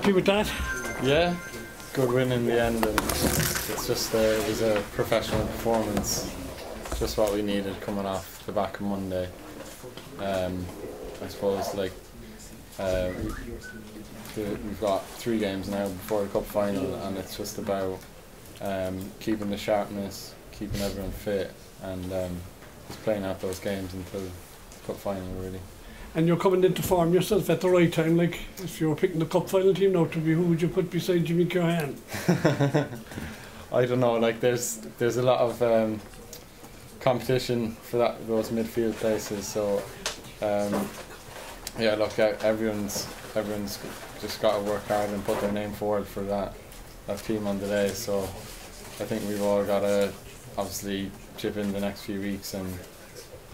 happy with that? Yeah, good win in the end, and it's just uh, it was a professional performance, just what we needed coming off the back of Monday. Um, I suppose like uh, we've got three games now before the cup final, and it's just about um, keeping the sharpness, keeping everyone fit, and um, just playing out those games until the cup final really. And you're coming into form yourself at the right time. Like if you were picking the cup final team now to be, who would you put beside Jimmy Keohane? I don't know. Like there's there's a lot of um, competition for that those midfield places. So um, yeah, look, everyone's everyone's just got to work hard and put their name forward for that that team on the day. So I think we've all got to obviously chip in the next few weeks and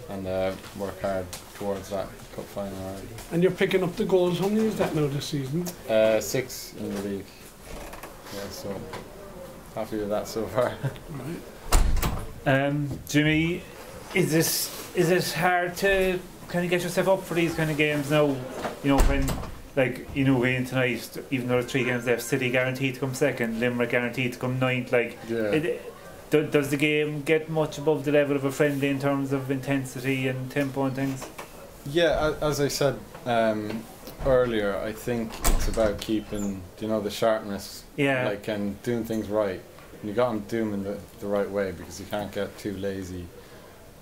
and uh, work hard towards that cup final. Already. And you're picking up the goals. How many is that now this season? Uh, six in the league. Yeah, so happy with that so far. Right. Um, Jimmy, is it is it hard to kind of get yourself up for these kind of games now? You know when. Like you know, in tonight, even though there's three games left, City guaranteed to come second, Limerick guaranteed to come ninth. Like, yeah. it, do, does the game get much above the level of a friendly in terms of intensity and tempo and things? Yeah, as I said um, earlier, I think it's about keeping, you know, the sharpness, Yeah, like and doing things right. And you got to do them in the, the right way because you can't get too lazy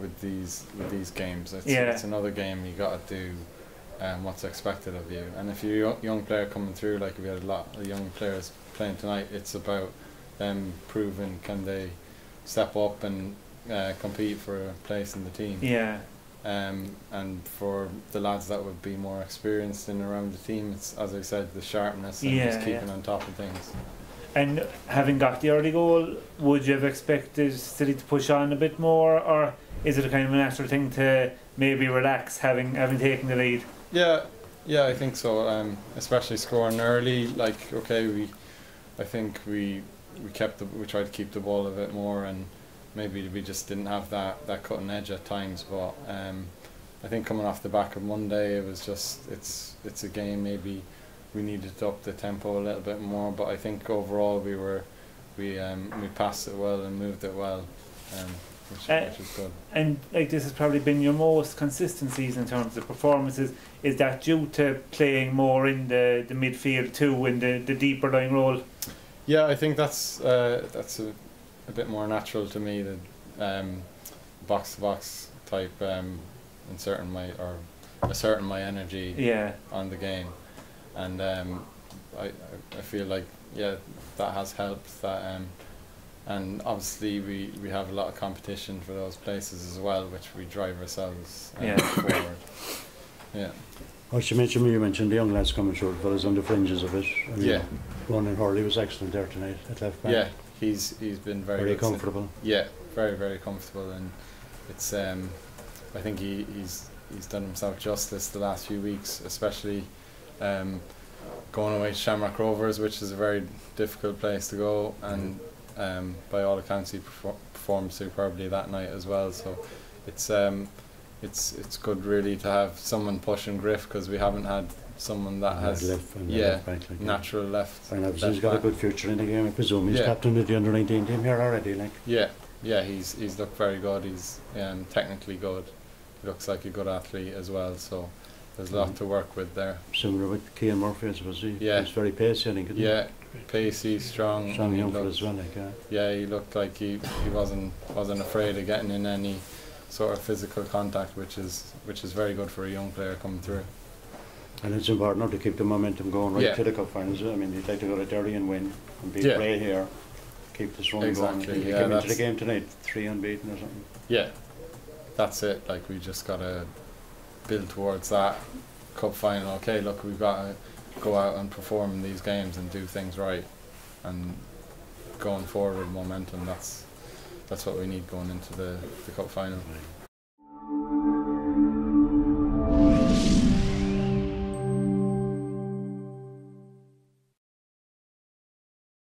with these with these games. It's, Yeah. it's another game you got to do um, what's expected of you. And if you're a young player coming through, like we had a lot of young players playing tonight, it's about them proving can they step up and uh, compete for a place in the team yeah, um, and for the lads that would be more experienced in around the team, it's as I said, the sharpness and Yeah, just keeping yeah. on top of things. And having got the early goal, would you have expected City to push on a bit more, or is it a kind of a natural thing to maybe relax having having taken the lead? Yeah, yeah, I think so. Um, especially scoring early, like okay, we, I think we we kept the we tried to keep the ball a bit more, and maybe we just didn't have that that cutting edge at times. But um, I think coming off the back of Monday, it was just it's it's a game maybe we needed to up the tempo a little bit more. But I think overall we were we um, we passed it well and moved it well, um, which, Uh, which was good. And like this has probably been your most consistent season in terms of performances. Is that due to playing more in the, the midfield too, in the, the deeper lying role? Yeah, I think that's uh, that's a, a bit more natural to me than um, box to box type um, inserting my or asserting my energy Yeah, on the game, and um, I, I feel like yeah that has helped that um, and obviously we, we have a lot of competition for those places as well, which we drive ourselves um, Yeah. forward. Yeah, Oh, you mentioned you mentioned the young lads coming through, fellas on the fringes of it. I mean, yeah, Ronan Hurley was excellent there tonight at left back. yeah. He's he's been very, very comfortable. Yeah, very very comfortable, and it's um, I think he, he's he's done himself justice the last few weeks, especially um, going away to Shamrock Rovers, which is a very difficult place to go, and um, by all accounts he perfor- performed superbly that night as well. So it's um, it's it's good really to have someone pushing Griff because we haven't had someone that has left, yeah, left back, like, yeah. natural left. And obviously he's left got a good future in the game. I presume he's Yeah. captain of the under 19 team here already. Like Yeah, yeah, he's he's looked very good. He's um, technically good. He looks like a good athlete as well. So there's a lot Mhm. to work with there. similar with Cian Murphy, I suppose. He, Yeah. He's very pacey, I think. isn't he? Yeah, pacey, strong. Strong young for looked- as well. Like, yeah. Yeah, he looked like he, he wasn't wasn't afraid of getting in any sort of physical contact, which is which is very good for a young player coming through. And it's important now to keep the momentum going right Yeah. to the cup finals. I mean, you'd like to go to Derry and win and beat Yeah. Bray here. Keep this run going. Exactly, You yeah, came into the game tonight three unbeaten or something. Yeah, that's it. Like we just gotta build towards that cup final. Okay, look, we've got to go out and perform in these games and do things right, and going forward with momentum. That's that's what we need going into the, the cup final.